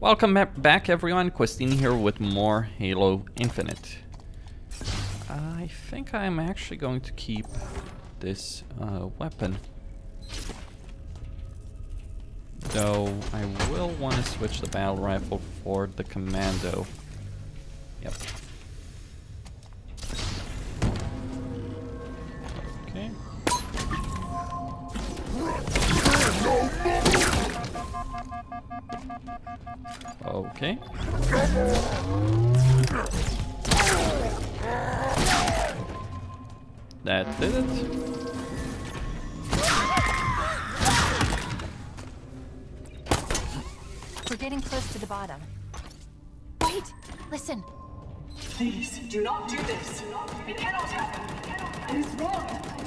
Welcome back everyone, Costin here with more Halo Infinite. I think I'm actually going to keep this uh, weapon. Though I will want to switch the battle rifle for the commando. Yep. Okay. That did it. We're getting close to the bottom. Wait! Listen! Please, do not do this. It cannot happen. It is wrong.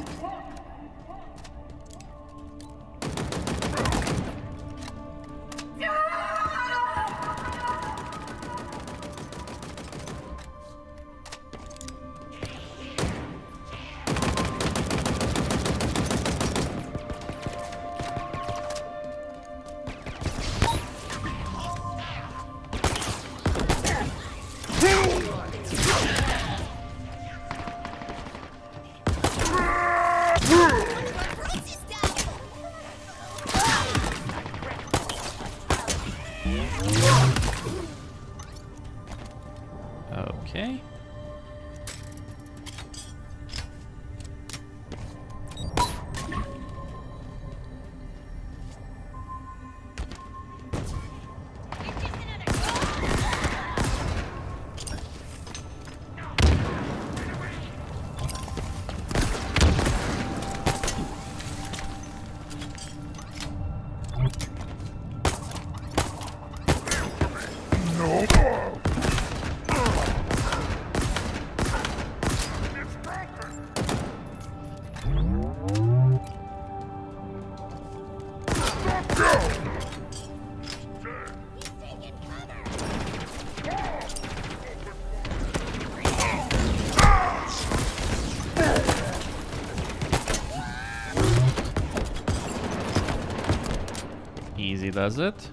Does it.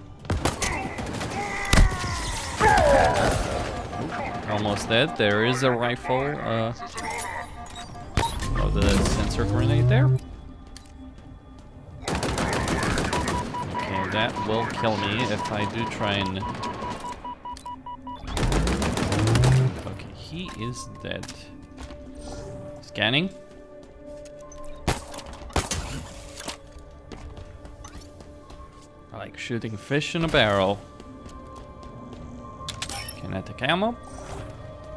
Almost dead. There is a rifle. Uh, oh, the sensor grenade there. Okay, that will kill me if I do try and. Okay, he is dead. Scanning. Shooting fish in a barrel. Kinetic ammo.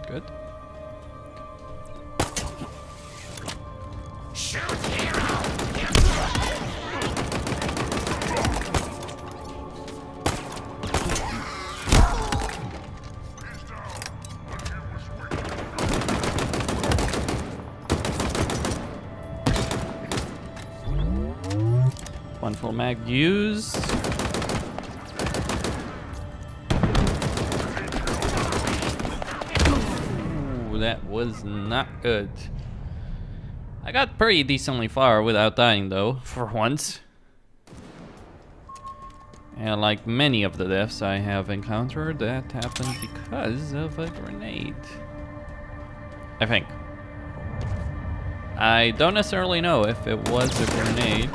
Good. One full mag used. Was not good. I got pretty decently far without dying though, for once. And like many of the deaths I have encountered, that happened because of a grenade. I think. I don't necessarily know if it was a grenade.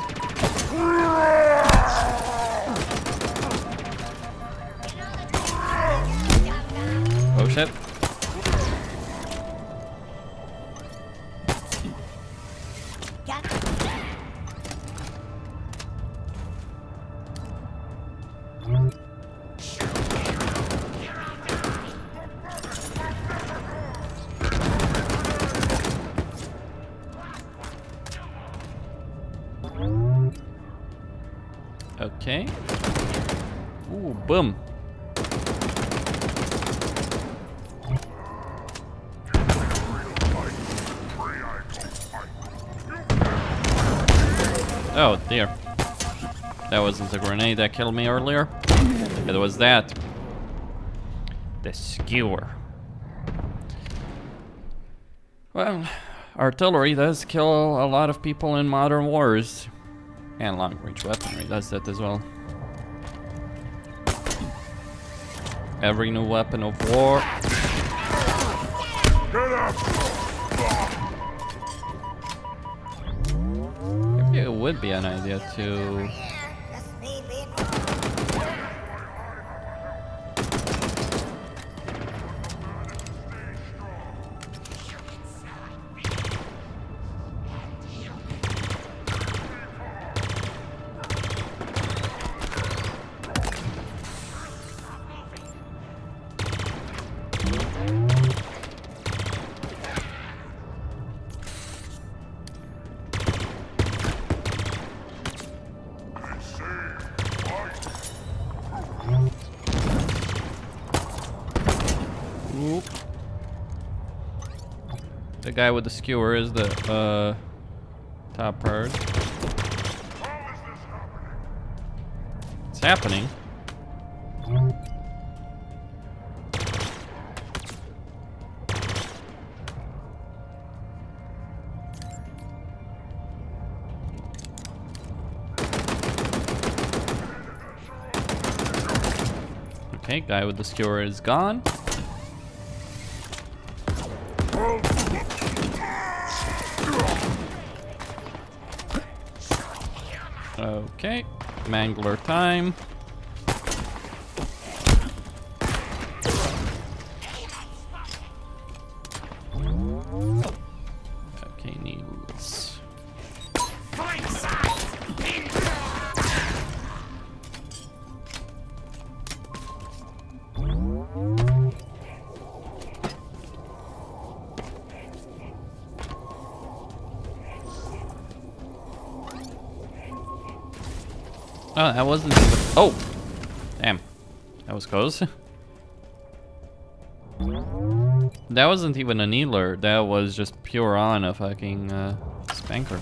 The grenade that killed me earlier. It was that. The skewer. Well, artillery does kill a lot of people in modern wars. And long range weaponry does that as well. every new weapon of war. Maybe it would be an idea to guy with the skewer is the uh, top part. It's happening. Okay, guy with the skewer is gone. Mangler time. That wasn't. even- Oh, damn, that was close. that wasn't even a needler. That was just pure on a fucking uh, spanker.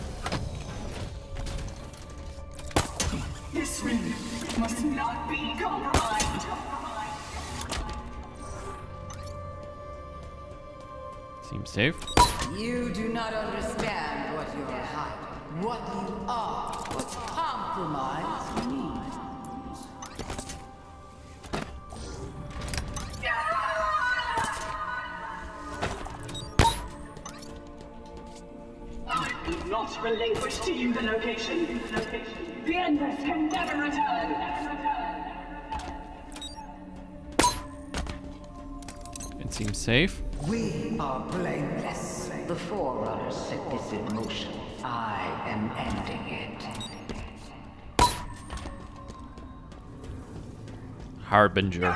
This ring must not be compromised. Seems safe. You do not understand what you're hiding. What you are, what compromise means. I will not relinquish to you the location. The Endless can never return. It seems safe. We are blameless. The Forerunner set this in motion. I am ending it. Harbinger.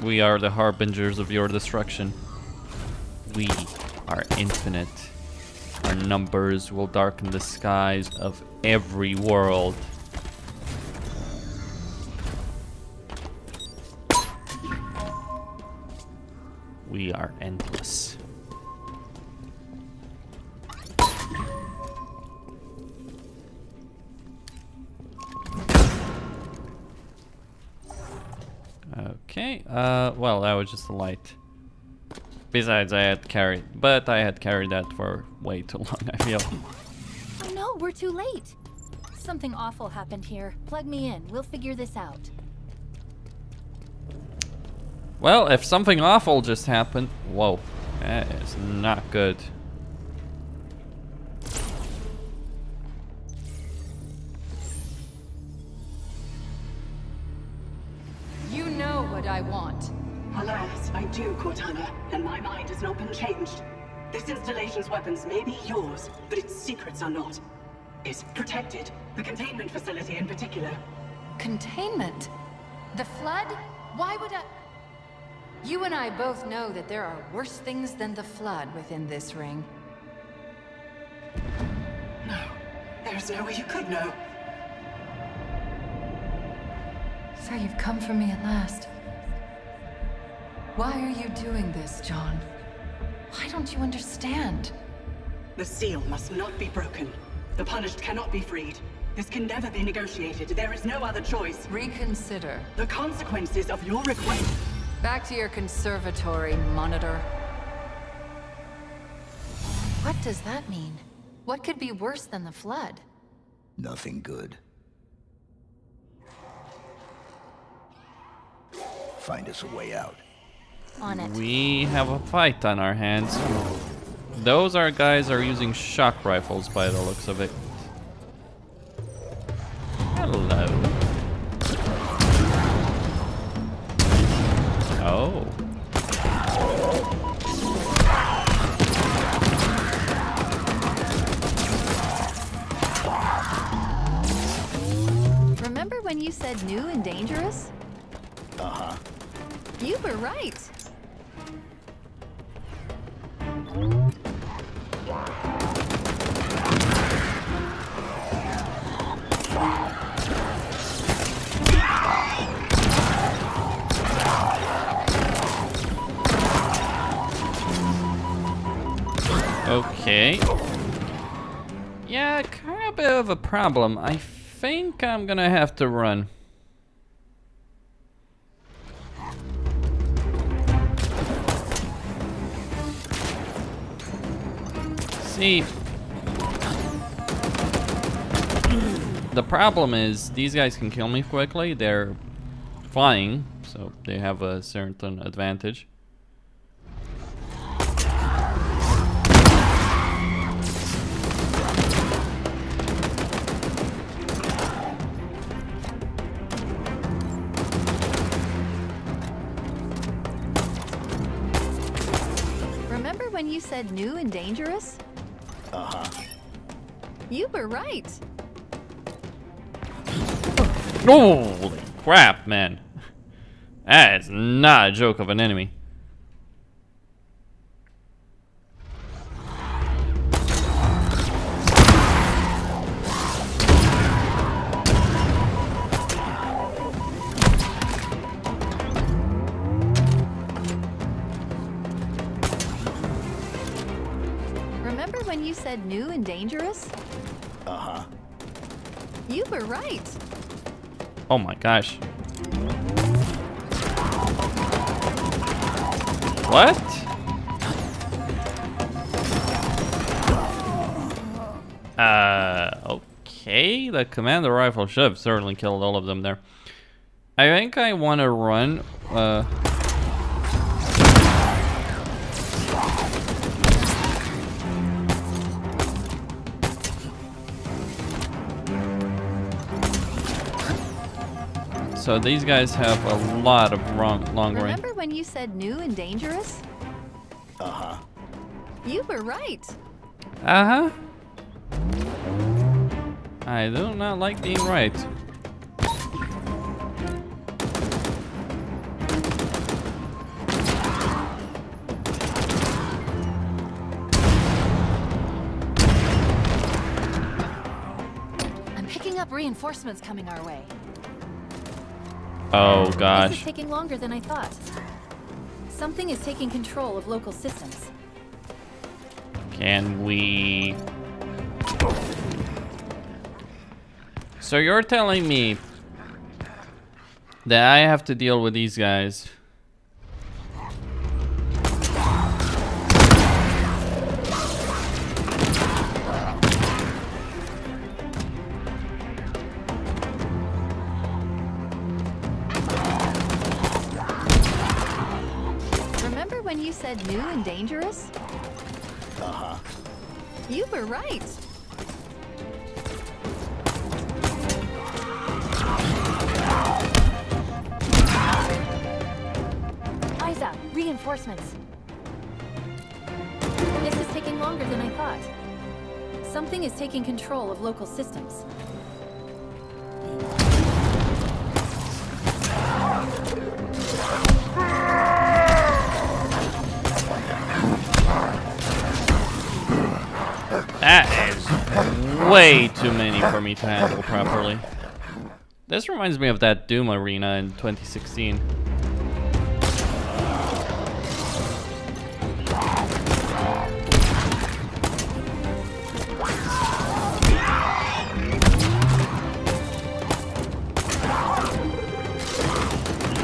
We are the harbingers of your destruction. We are infinite. Our numbers will darken the skies of every world. We are endless. Uh, well, that was just a light. Besides, I had carried, but I had carried that for way too long, I feel. Oh no, we're too late. Something awful happened here. Plug me in. We'll figure this out. Well, if something awful just happened, whoa, that is not good. Changed. This installation's weapons may be yours, but its secrets are not. It's protected, the containment facility in particular. Containment? The Flood? Why would I... You and I both know that there are worse things than the Flood within this ring. No, there's no way you could know. So you've come for me at last. Why are you doing this, John? Why don't you understand? The seal must not be broken. The punished cannot be freed. This can never be negotiated. There is no other choice. Reconsider. The consequences of your request. Back to your conservatory, monitor. What does that mean? What could be worse than the Flood? Nothing good. find us a way out. On it. We have a fight on our hands. Those are guys are using shock rifles by the looks of it. Hello. Oh. Remember when you said new and dangerous? Uh-huh. You were right. Okay. Yeah, kind of a bit of a problem. I think I'm gonna have to run. See, the problem is these guys can kill me quickly. They're flying, so they have a certain advantage. Remember when you said new and dangerous? Uh-huh. You were right. Holy crap, man. That is not a joke of an enemy. Gosh. What? Uh, okay. The commando rifle should have certainly killed all of them there. I think I want to run. Uh, so these guys have a lot of wrong, long range. Remember when you said new and dangerous? Uh-huh. You were right. Uh huh. I do not like being right. I'm picking up reinforcements coming our way. Oh This is taking longer than I thought. Something is taking control of local systems. Can we? So you're telling me that I have to deal with these guys? Many for me to handle properly. This reminds me of that Doom arena in 2016.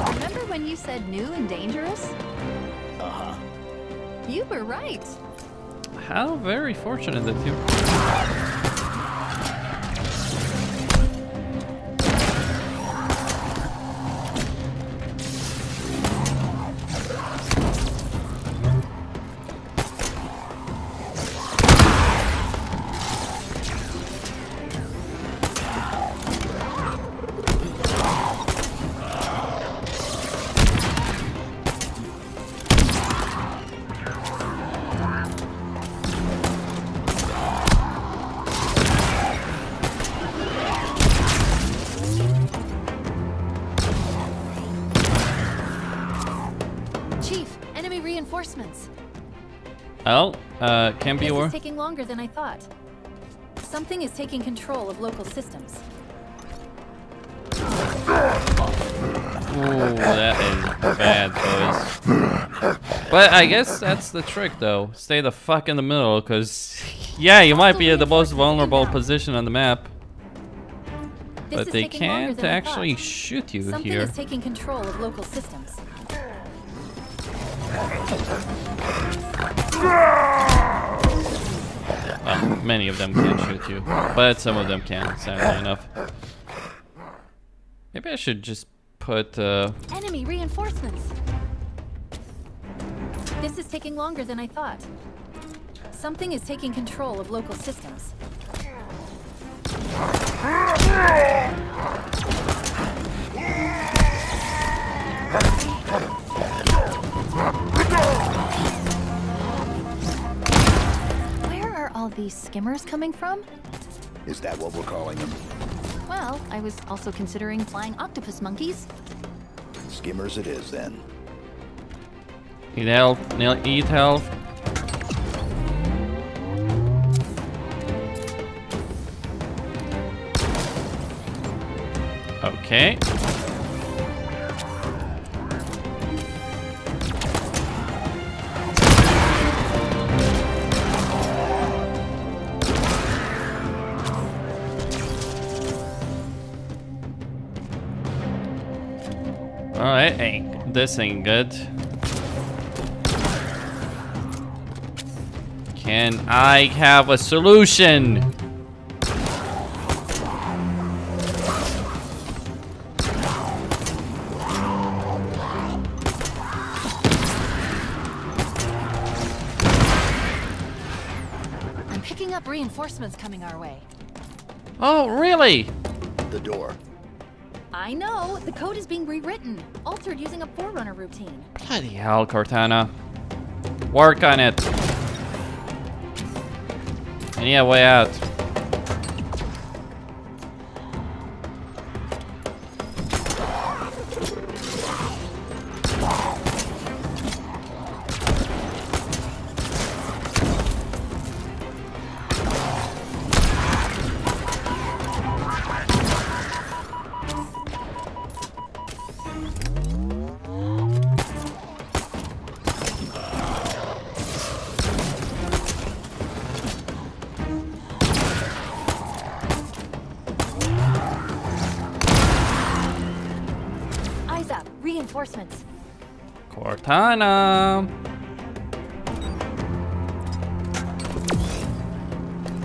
Remember when you said new and dangerous? Uh-huh. You were right. How very fortunate that you. Be This is taking longer than I thought. Something is taking control of local systems. Ooh, that is bad, boys. But I guess that's the trick, though. Stay the fuck in the middle, because, yeah, you might be at the most vulnerable position on the map. But they can't actually shoot you Something here. is taking control of local systems. Well, many of them can't shoot you, but some of them can, sadly enough. Maybe I should just put, uh, Enemy reinforcements. This is taking longer than I thought. Something is taking control of local systems. All these skimmers coming from? Is that what we're calling them? Well, I was also considering flying octopus monkeys. Skimmers it is then. eat health, nil- eat health. Okay. This ain't good. Can I have a solution? I'm picking up reinforcements coming our way. Oh, really? The door. I know, the code is being rewritten, altered using a Forerunner routine. Bloody hell, Cortana. Work on it. And yeah, way out.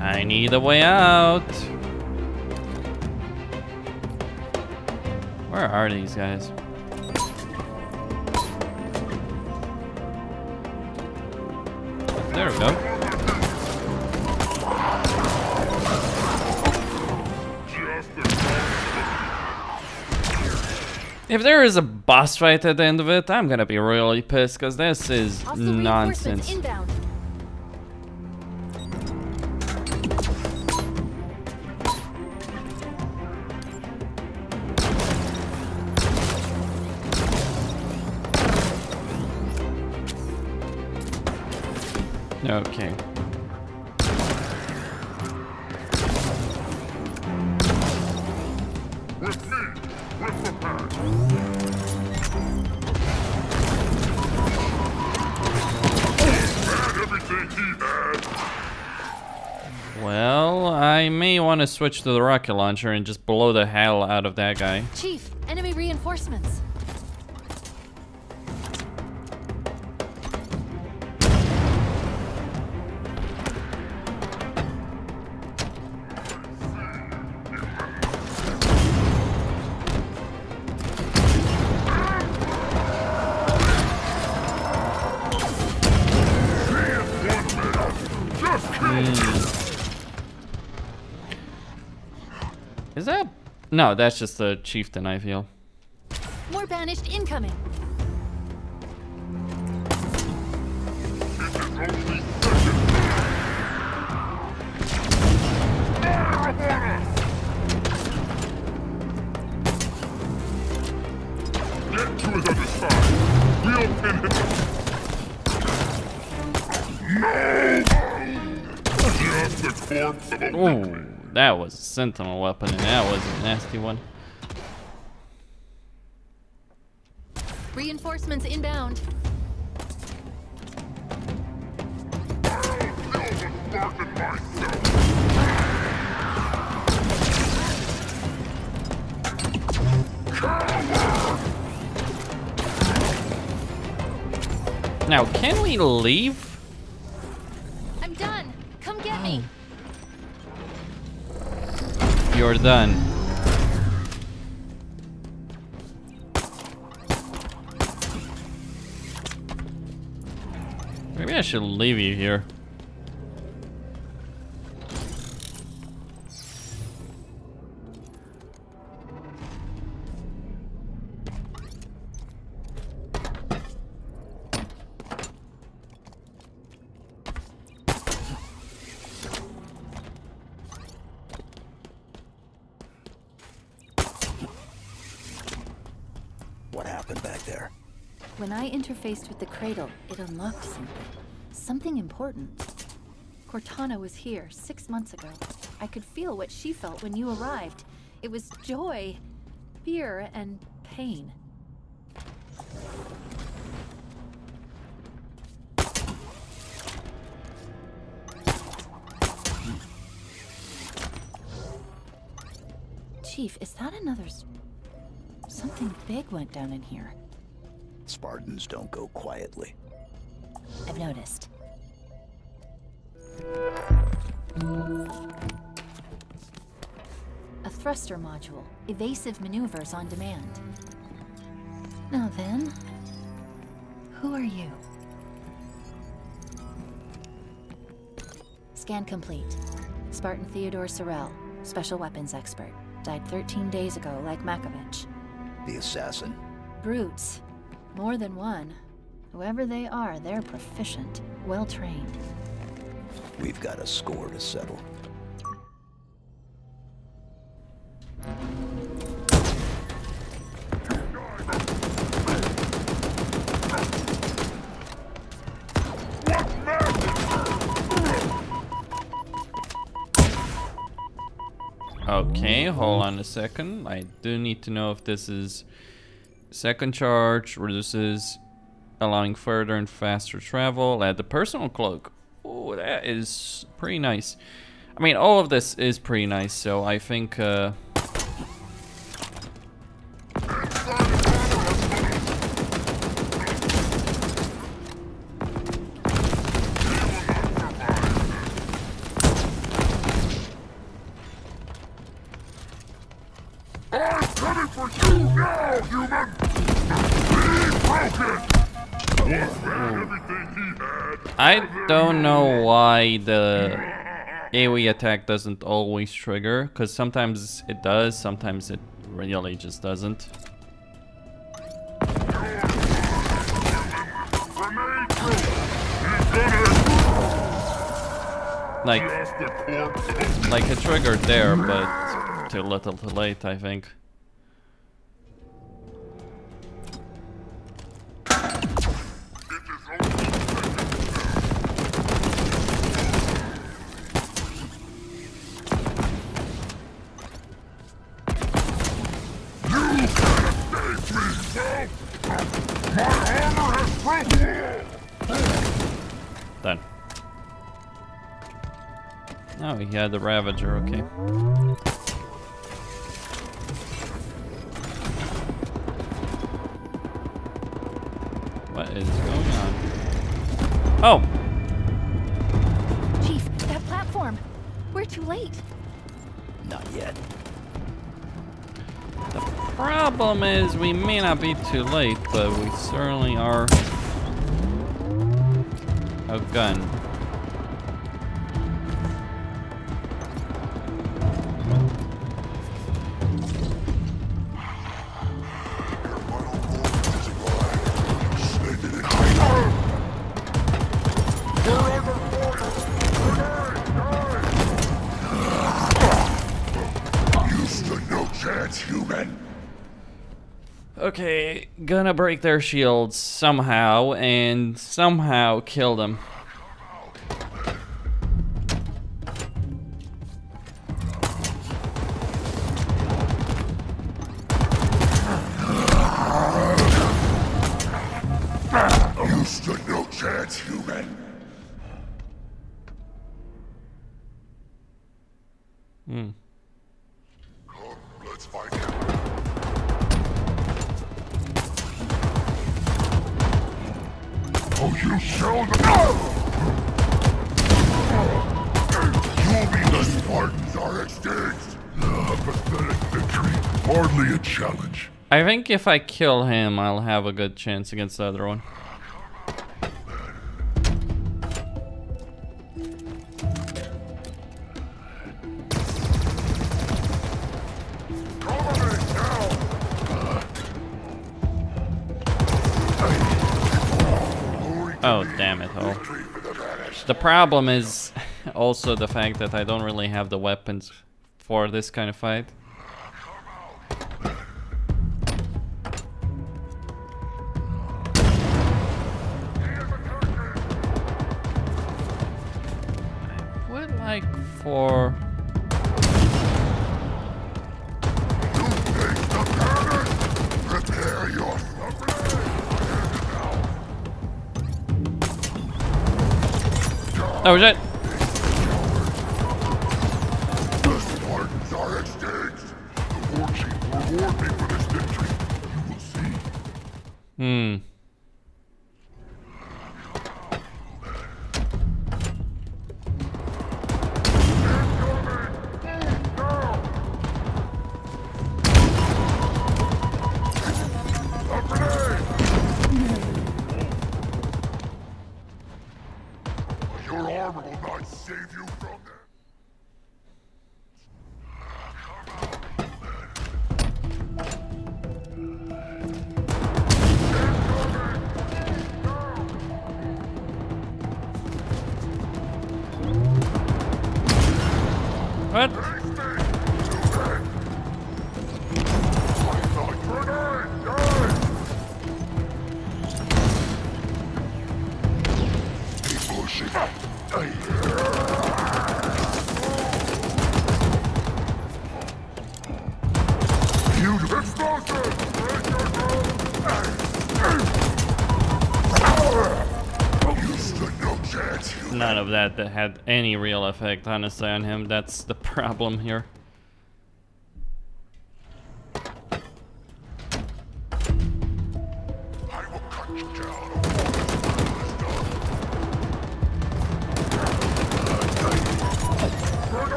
I need a way out. Where are these guys? There we go. If there is a boss fight at the end of it, I'm gonna be really pissed because this is nonsense. inbound. Okay. Want to switch to the rocket launcher and just blow the hell out of that guy. Chief, enemy reinforcements. No, that's just the chieftain. I feel. More banished incoming. Get to his other side. We'll pin him. Just the corpse of a Ooh, that was a sentinel weapon, and that was a nasty one. Reinforcements inbound. spark in myself. Now, can we leave? I'm done. Come get me. Hmm. You're done. Maybe I should leave you here. Interfaced with the cradle, it unlocked something. Something important. Cortana was here six months ago. I could feel what she felt when you arrived. It was joy, fear, and pain. Chief, is that another... Something big went down in here. Spartans don't go quietly. I've noticed. A thruster module. Evasive maneuvers on demand. Now then, who are you? Scan complete. Spartan Theodore Sorel, special weapons expert. Died 13 days ago, like Makovich. The assassin. Brutes. More than one. Whoever they are, they're proficient, well trained. We've got a score to settle. Okay, hold on a second. I do need to know if this is second charge, reduces allowing further and faster travel. Add the personal cloak. Oh, that is pretty nice. I mean, all of this is pretty nice, so I think uh, I don't know why the AoE attack doesn't always trigger, because sometimes it does, sometimes it really just doesn't. Like, like it triggered there, but too little too late, I think. He had the Ravager, okay. What is going on? Oh! Chief, that platform! We're too late. Not yet. The problem is we may not be too late, but we certainly are a gonna break their shields somehow and somehow kill them. You stood no chance, human. Hmm. You Spartans are extinct! Ah, pathetic victory. Hardly a challenge. I think if I kill him, I'll have a good chance against the other one. Problem is also the fact that I don't really have the weapons for this kind of fight. Oh shit! The that had any real effect, honestly, on him. That's the problem here.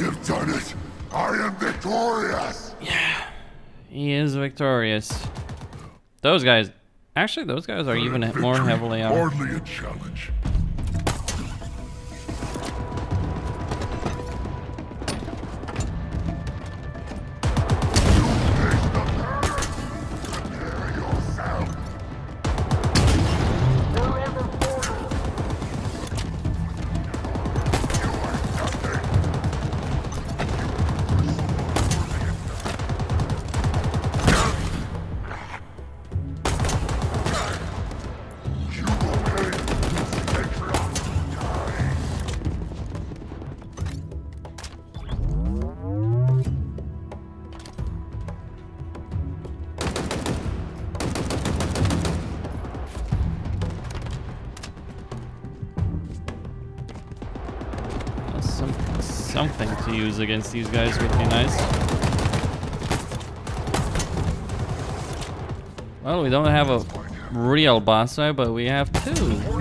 Have done it! I am victorious! Yeah, he is victorious. Those guys, actually, those guys are even more heavily armored. Hardly a challenge. Against these guys would be nice. Well, we don't have a real boss but we have two.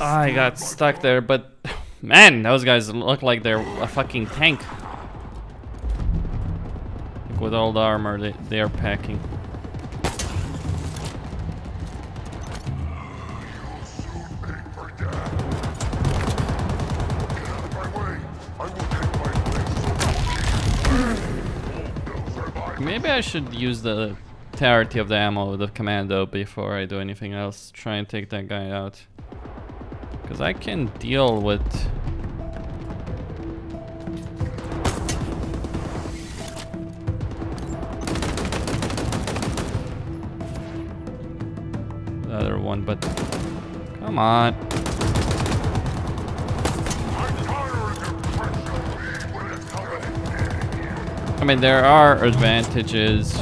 I got stuck there, but Man, those guys look like they're a fucking tank. Like with all the armor they, they are packing. Pay for that. Get out of my way. I will take my place. No survivors. Maybe I should use the entirety of the ammo of the commando before I do anything else. Try and take that guy out. Because I can deal with... The other one, but... Come on. I mean, there are advantages.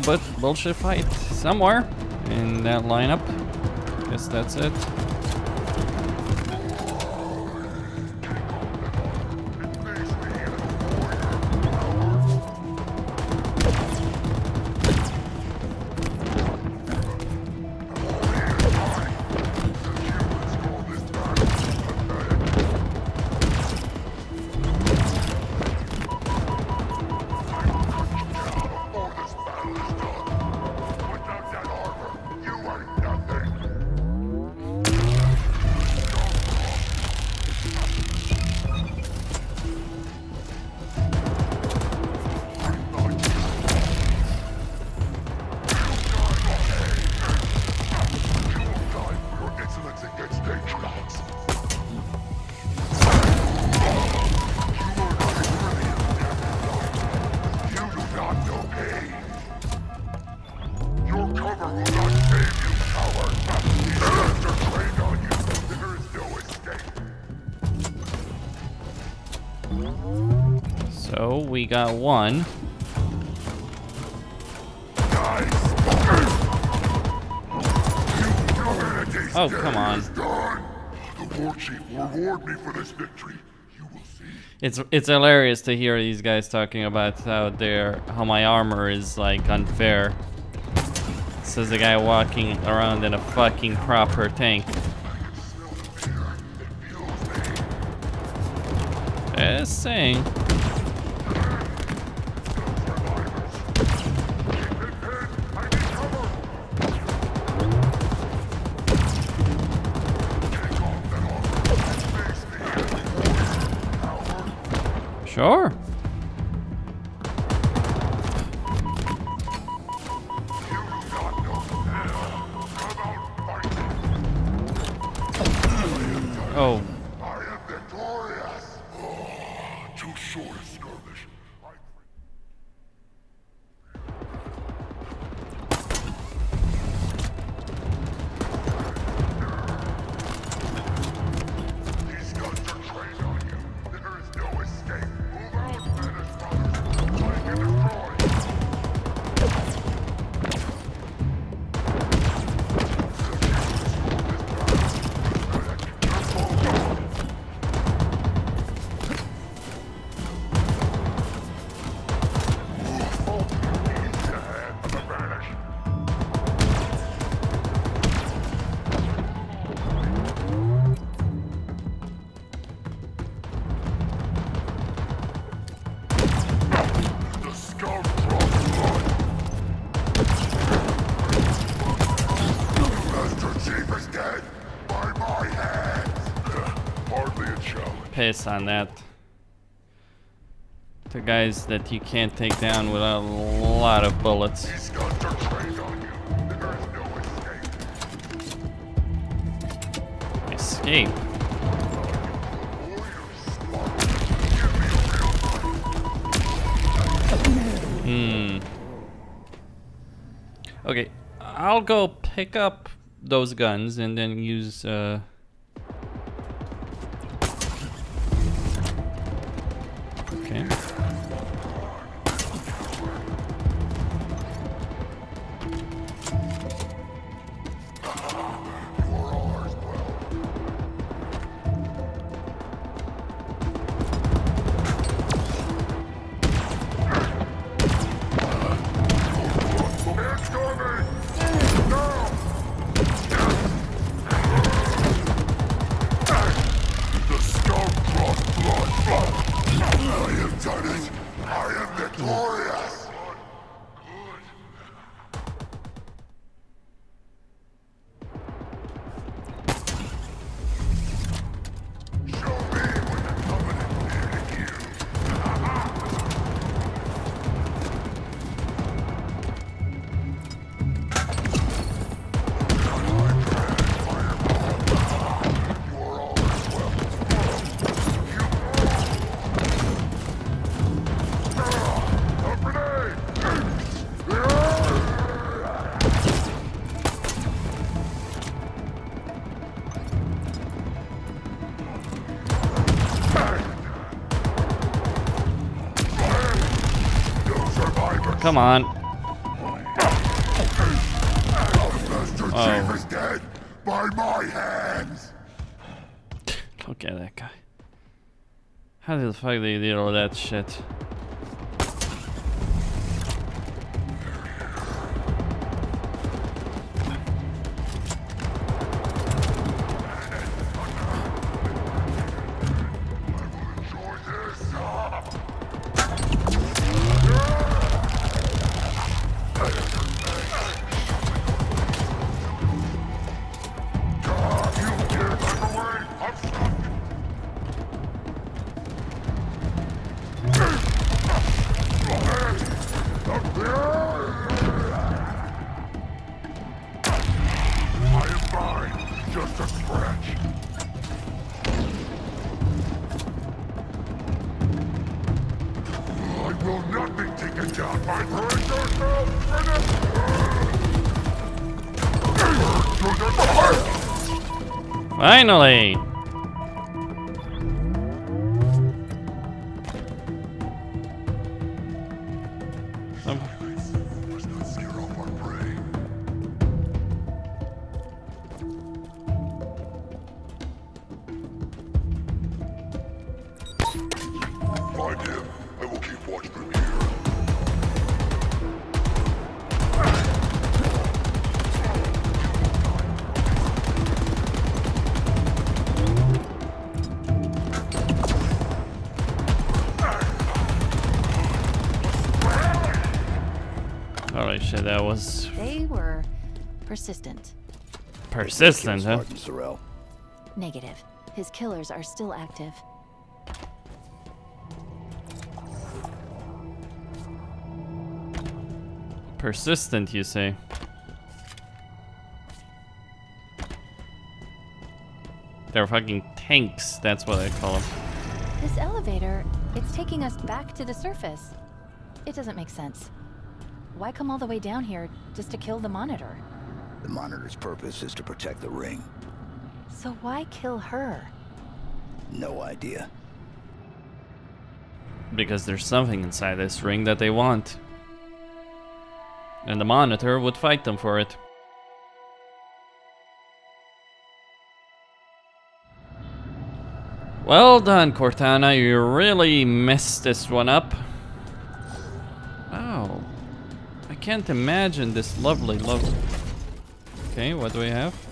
Be a bu bullshit fight somewhere in that lineup. Guess that's it. We got one. Oh, come on. It's it's hilarious to hear these guys talking about how their how my armor is like unfair. Says the guy walking around in a fucking proper tank. Eh, Just saying. Sure. Oh, piss on that. The guys that you can't take down without a lot of bullets. These guns are trained on you. There is no escape. Escape. Hmm. Okay, I'll go pick up those guns and then use uh Come on. Oh. Dead by my hands. Look at that guy. How the fuck do you deal with that shit? Finally! Persistent, huh? Spartan Sorrel. Negative. His killers are still active. Persistent, you say? They're fucking tanks, that's what I call them. This elevator, it's taking us back to the surface. It doesn't make sense. Why come all the way down here just to kill the monitor? The monitor's purpose is to protect the ring. So why kill her? No idea. Because there's something inside this ring that they want. And the monitor would fight them for it. Well done, Cortana. You really messed this one up. Oh. I can't imagine this lovely, lovely. Okay, what do we have?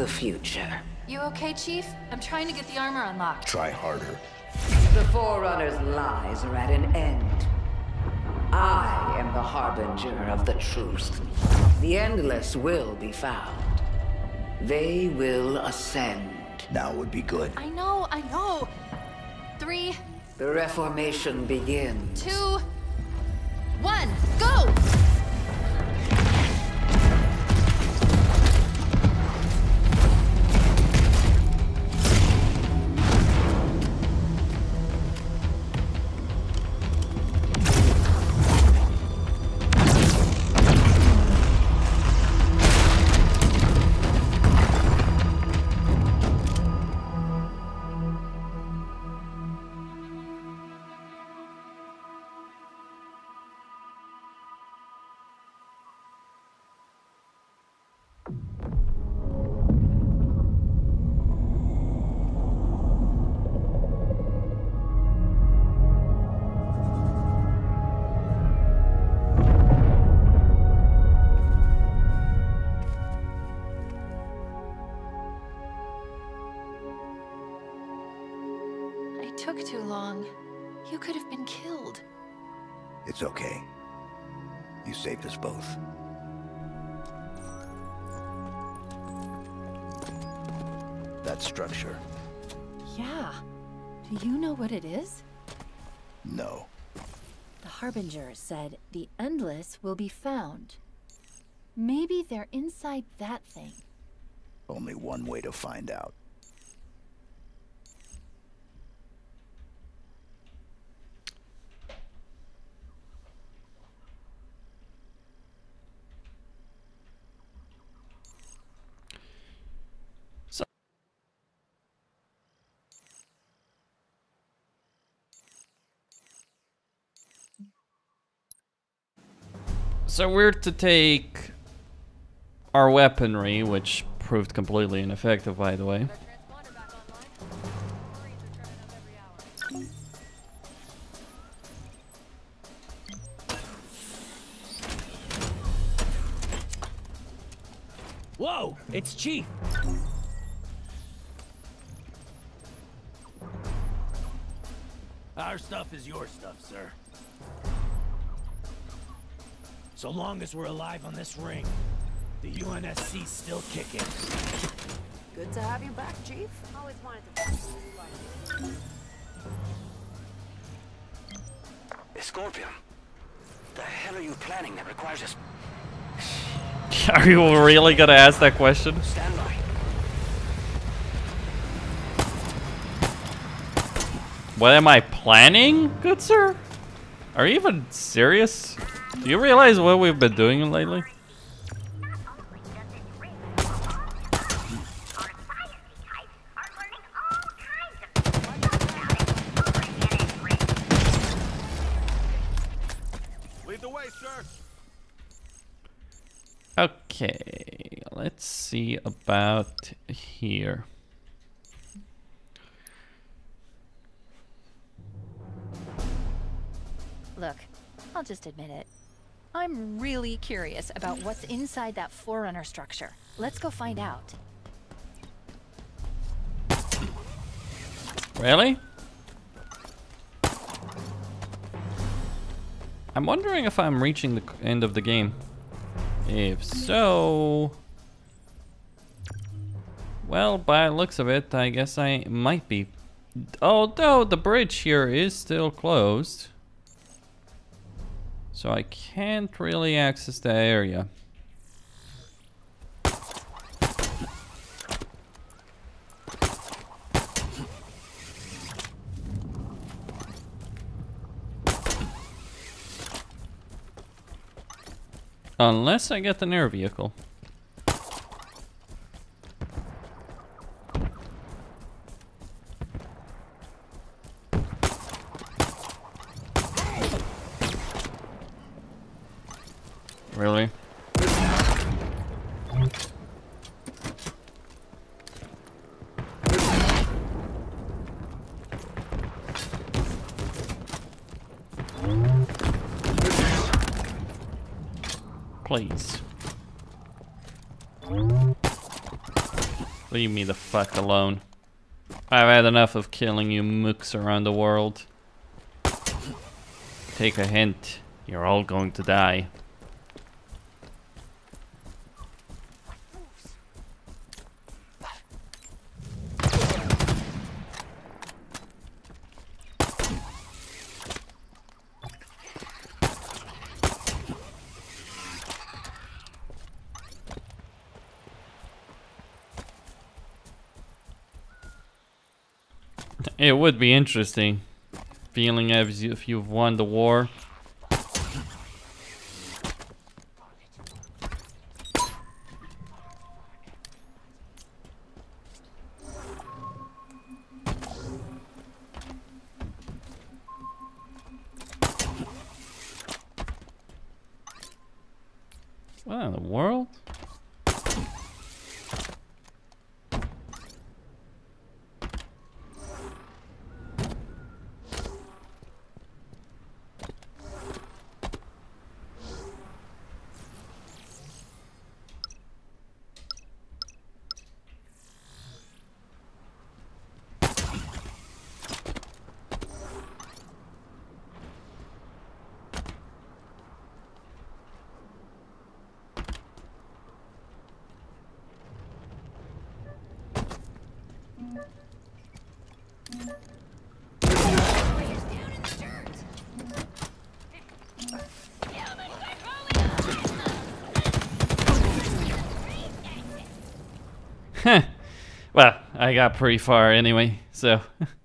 The future. You okay, Chief? I'm trying to get the armor unlocked. Try harder. The Forerunner's lies are at an end. I am the harbinger of the truth. The Endless will be found. They will ascend. Now would be good. I know, I know. Three, The Reformation begins. two, one, go! That structure. Yeah. Do you know what it is? No. The Harbinger said the Endless will be found. Maybe they're inside that thing. Only one way to find out. So we're to take our weaponry, which proved completely ineffective, by the way. Whoa, it's Chief. Our stuff is your stuff, sir. So long as we're alive on this ring, the UNSC's still kicking. Good to have you back, Chief. Always wanted to. Scorpion, the hell are you planning that requires us? Are you really gonna ask that question? Stand by. What am I planning, good sir? Are you even serious? Do you realize what we've been doing lately? Lead the way, sir. Okay, let's see about here. Look, I'll just admit it. I'm really curious about what's inside that Forerunner structure. Let's go find out. Really? I'm wondering if I'm reaching the end of the game. If so... Well, by looks of it, I guess I might be. Although the bridge here is still closed. So I can't really access the area. Unless I get an air vehicle. Really? Please. Leave me the fuck alone. I've had enough of killing you mooks around the world. Take a hint. You're all going to die. It would be interesting. Feeling as if you've won the war. I got pretty far anyway, so.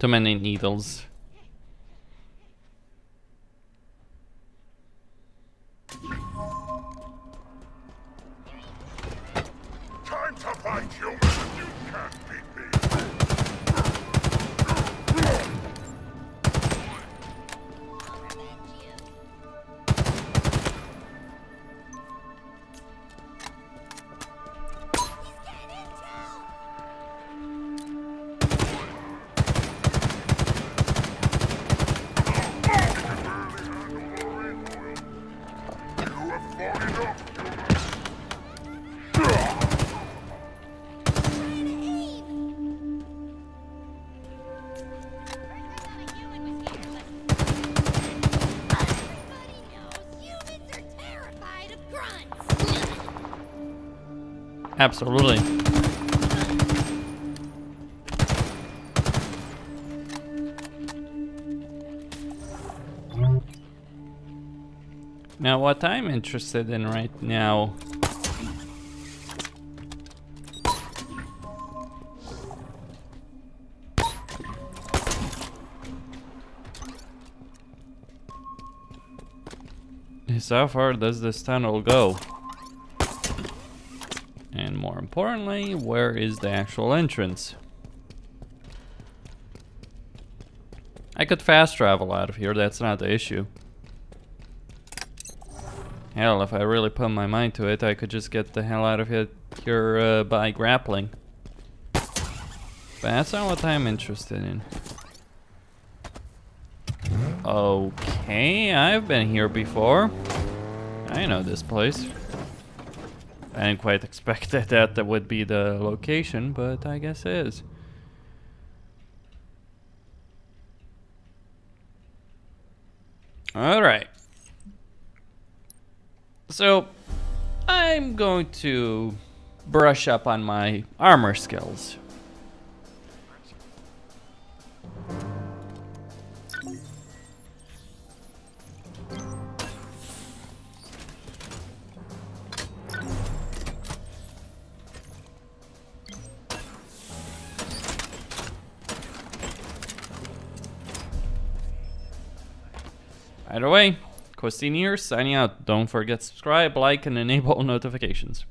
Too many needles. Absolutely. Now what I'm interested in right now is how far does this tunnel go? Importantly, where is the actual entrance? I could fast travel out of here, that's not the issue. Hell, if I really put my mind to it, I could just get the hell out of here, here uh, by grappling. But that's not what I'm interested in. Okay, I've been here before. I know this place. I didn't quite expect that that, would be the location, but I guess it is. Alright. So, I'm going to brush up on my armor skills. Either way, Costini here, signing out. Don't forget to subscribe, like, and enable notifications.